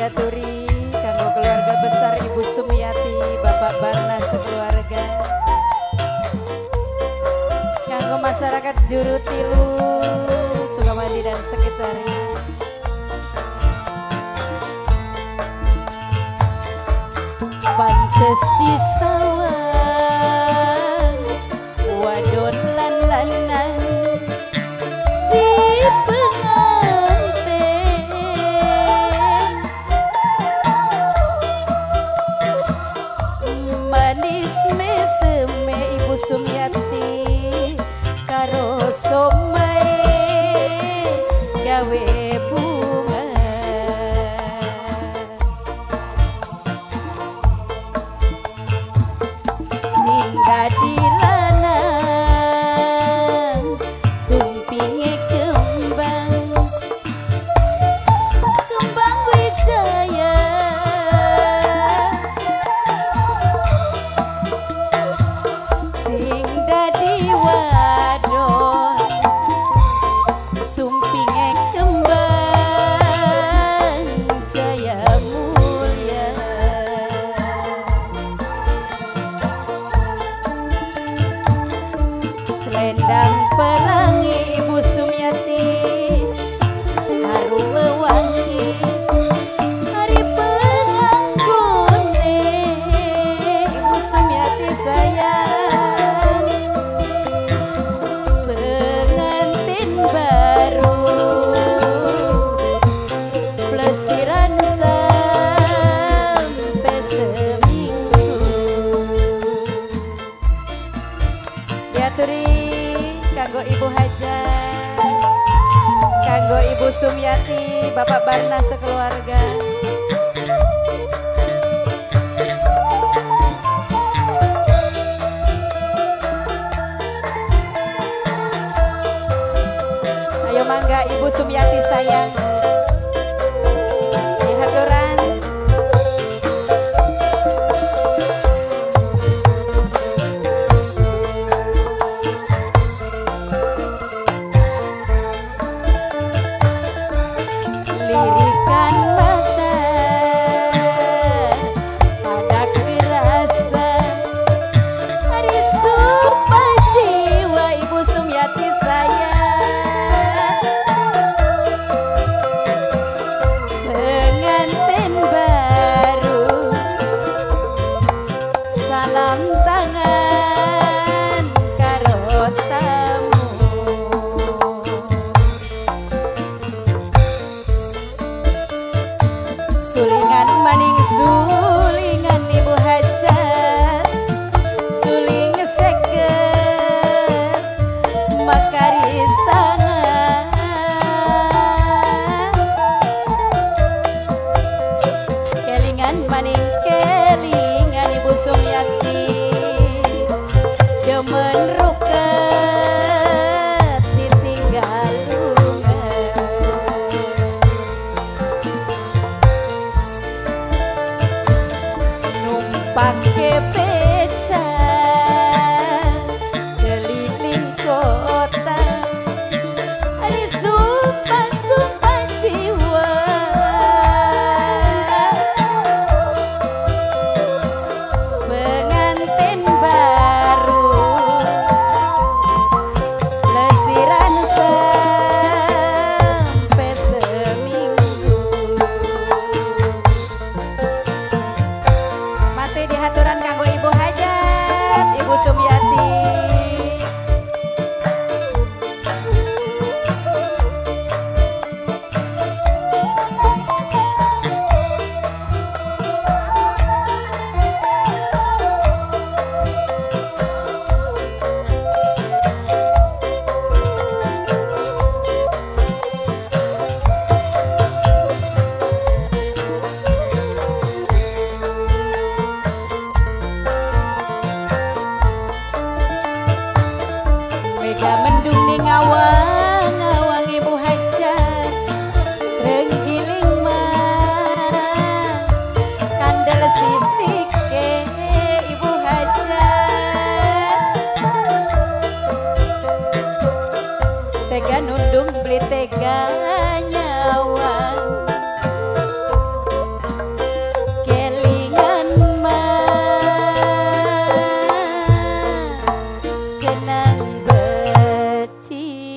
diaturi kanggo keluarga besar Ibu Sumiati, Bapak Barna sekeluarga. Kanggo masyarakat Juru Tilu, Sukamandi dan sekitarnya. Pantes di away. Selendang pelangi Ibu Sumiati kanggo Ibu Hajar. Kanggo Ibu Sumiati Bapak Barna sekeluarga. Ayo mangga Ibu Sumiati sayang the see.